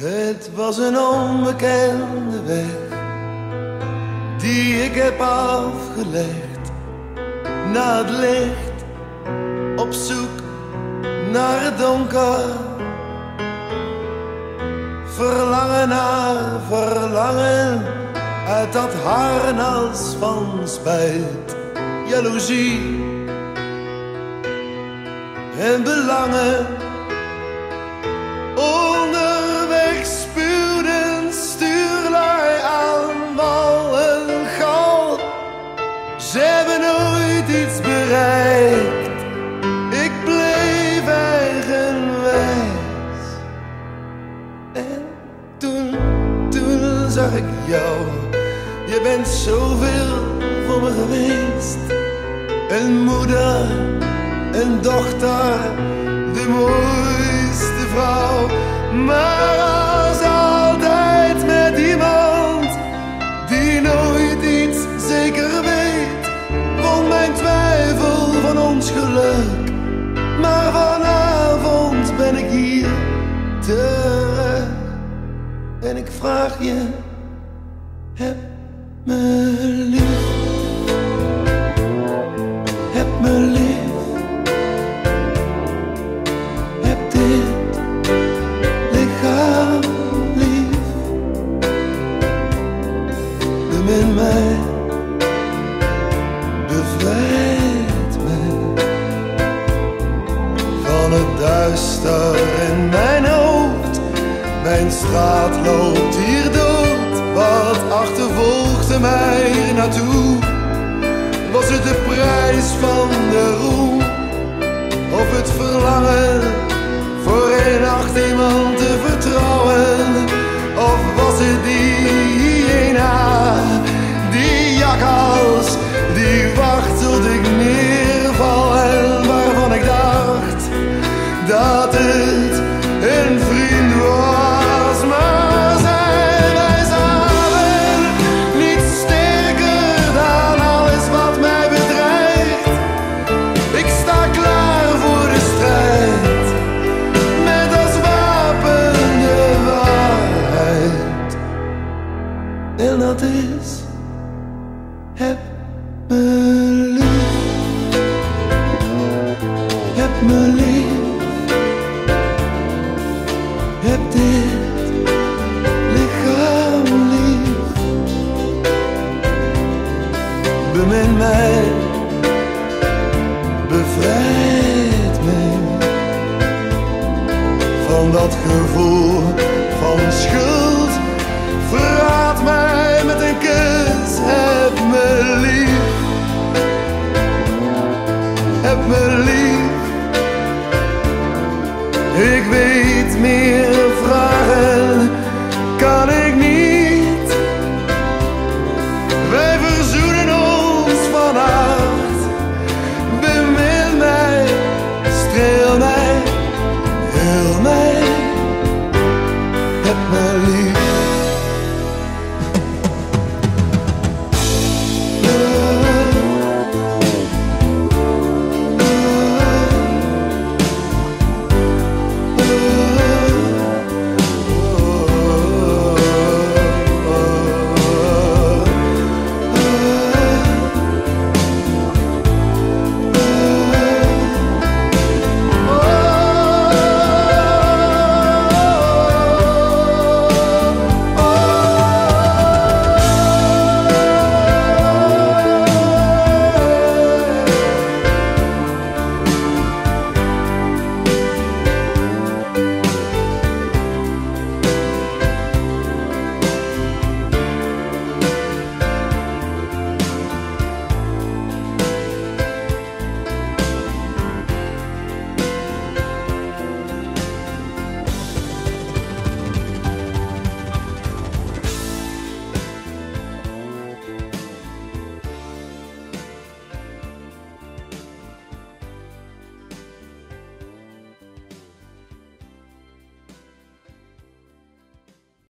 Het was een onbekende weg die ik heb afgelegd naar het licht op zoek naar het donker. Verlangen naar verlangen uit dat harnas van spijt, jaloezie en belangen. Onderweg jou. Je bent zoveel voor me geweest. Een moeder, een dochter, de mooiste vrouw. Maar als altijd met iemand die nooit iets zeker weet. Won mijn twijfel van ons geluk. Maar vanavond ben ik hier terug. En ik vraag je, duister in mijn hoofd. Mijn straat loopt achtervolgde mij naartoe? Was het de prijs van de roem? Of het verlangen voor een nacht iemand te vertrouwen? Of was het die hyena, die jakkals, heb me lief, heb me lief. Heb dit lichaam lief. Bemin mij, bevrijd mij van dat gevoel van schuld. ik weet meer.